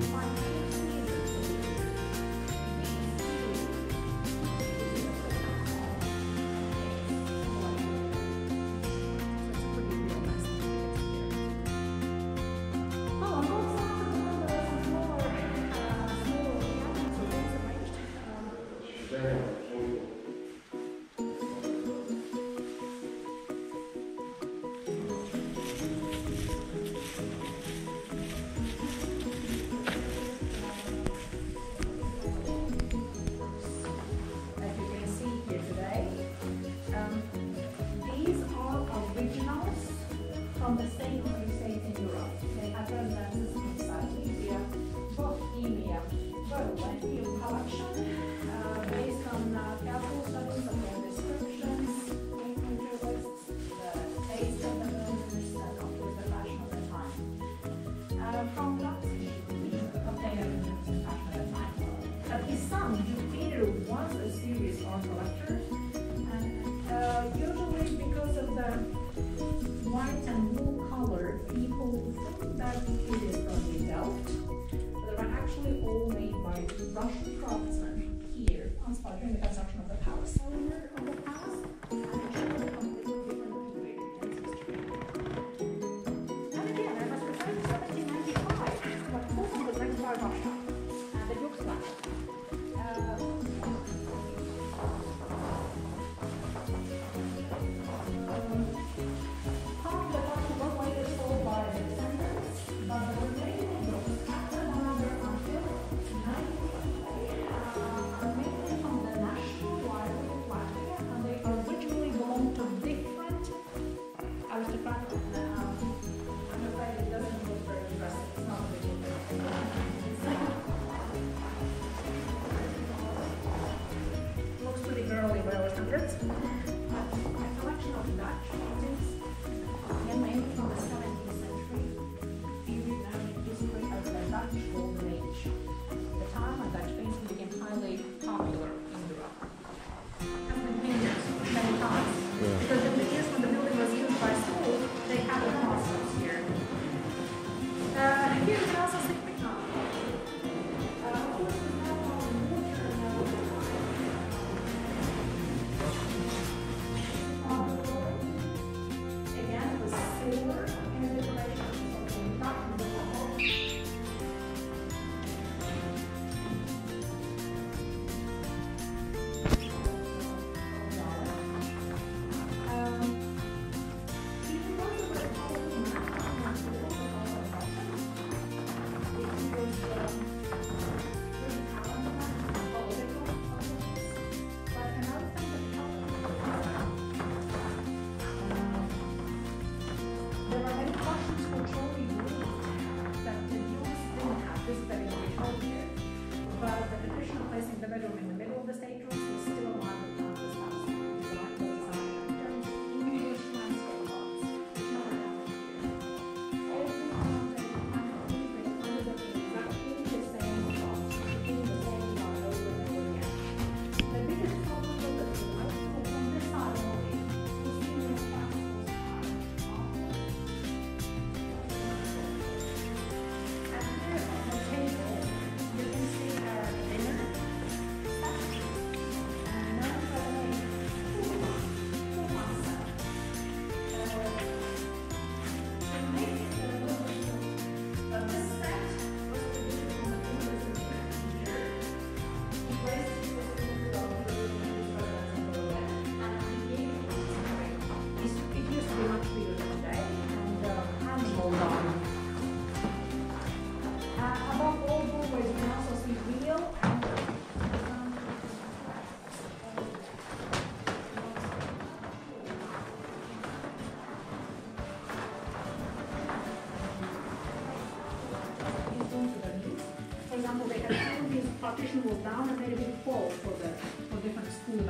Bye. Russian craftsmen here on sponsoring the construction of the power cylinder of the palace.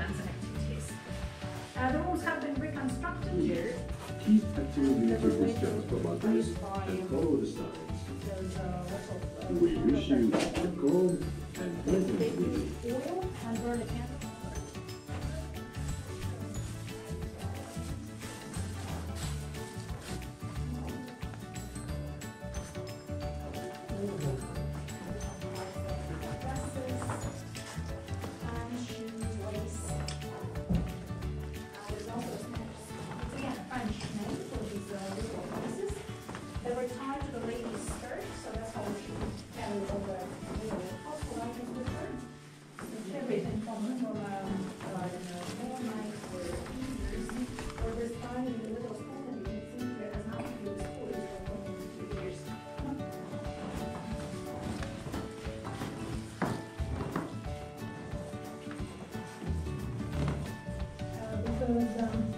and activities. Uh, the walls have been reconstructed here. Keep activity to distance and follow the signs. Uh, we wish you a calm and pleasant meeting. was um,